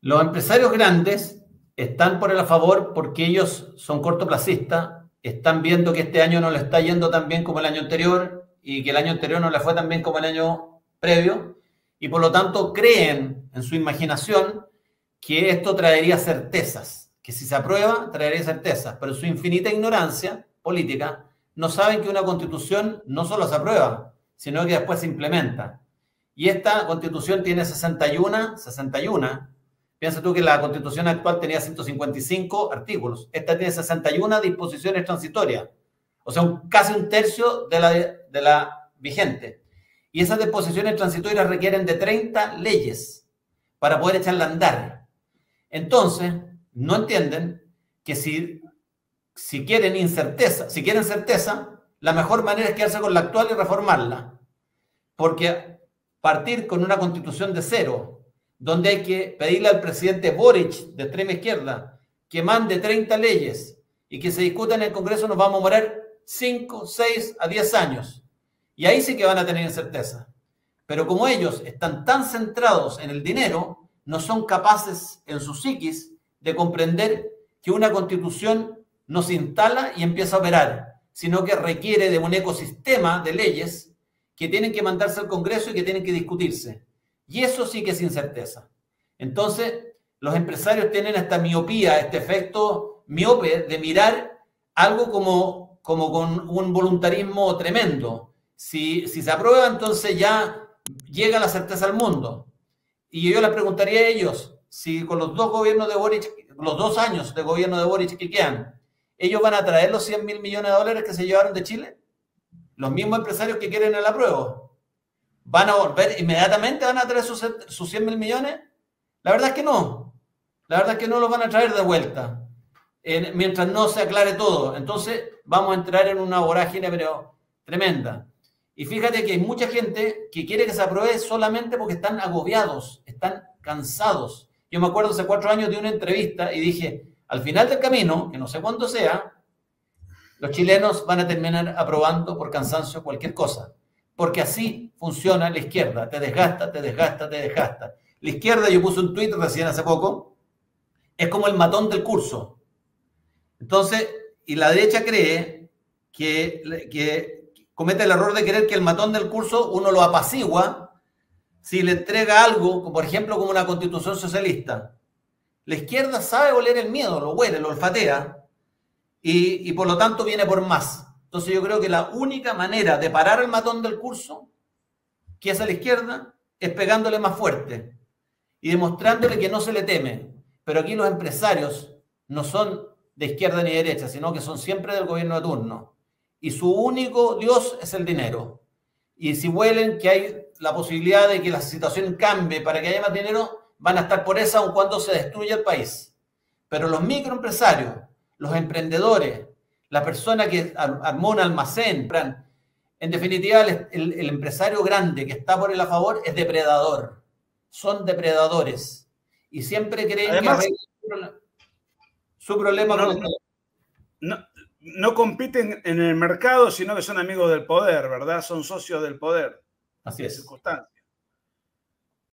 Los empresarios grandes están por el a favor porque ellos son cortoplacistas, están viendo que este año no le está yendo tan bien como el año anterior y que el año anterior no le fue tan bien como el año previo y por lo tanto creen en su imaginación que esto traería certezas, que si se aprueba traería certezas, pero su infinita ignorancia política no saben que una constitución no solo se aprueba, sino que después se implementa. Y esta constitución tiene 61, 61. Piensa tú que la constitución actual tenía 155 artículos. Esta tiene 61 disposiciones transitorias. O sea, casi un tercio de la, vigente. Y esas disposiciones transitorias requieren de 30 leyes para poder echarla a andar. Entonces, no entienden que si, si quieren incerteza, si quieren certeza, la mejor manera es quedarse con la actual y reformarla. Porque partir con una constitución de cero, donde hay que pedirle al presidente Boric, de extrema izquierda, que mande 30 leyes y que se discutan en el Congreso, nos vamos a morir 5, 6 a 10 años. Y ahí sí que van a tener incerteza. Pero como ellos están tan centrados en el dinero, no son capaces en su psiquis de comprender que una constitución no se instala y empieza a operar, sino que requiere de un ecosistema de leyes que tienen que mandarse al Congreso y que tienen que discutirse. Y eso sí que es incerteza. Entonces, los empresarios tienen esta miopía, este efecto miope de mirar algo como, como con un voluntarismo tremendo si, se aprueba, entonces ya llega la certeza al mundo. Y yo les preguntaría a ellos si con los dos gobiernos de Boric, los dos años de gobierno de Boric que quedan, ellos van a traer los 100 mil millones de dólares que se llevaron de Chile. Los mismos empresarios que quieren el apruebo. ¿Van a volver inmediatamente? ¿Van a traer sus, sus 100 mil millones? La verdad es que no. La verdad es que no los van a traer de vuelta. mientras no se aclare todo. Entonces vamos a entrar en una vorágine pero tremenda. Y fíjate que hay mucha gente que quiere que se apruebe solamente porque están agobiados, están cansados. Yo me acuerdo hace cuatro años de una entrevista y dije, al final del camino, que no sé cuándo sea, los chilenos van a terminar aprobando por cansancio cualquier cosa. Porque así funciona la izquierda. Te desgasta, te desgasta, te desgasta. La izquierda, yo puse un tuit recién hace poco, es como el matón del curso. Entonces, y la derecha cree que, que comete el error de creer que el matón del curso uno lo apacigua si le entrega algo, por ejemplo, como una constitución socialista. La izquierda sabe oler el miedo, lo huele, lo olfatea, y, y por lo tanto viene por más. Entonces yo creo que la única manera de parar el matón del curso, que es a la izquierda, es pegándole más fuerte y demostrándole que no se le teme. Pero aquí los empresarios no son de izquierda ni derecha, sino que son siempre del gobierno de turno y su único Dios es el dinero. Y si huelen que hay la posibilidad de que la situación cambie para que haya más dinero, van a estar por esa aun cuando se destruya el país. Pero los microempresarios, los emprendedores, la persona que armó un almacén, en definitiva, el, empresario grande que está por el a favor es depredador. Son depredadores. Y siempre creen que su problema no, no compiten en el mercado, sino que son amigos del poder, ¿verdad? Son socios del poder. Así es. Circunstancia.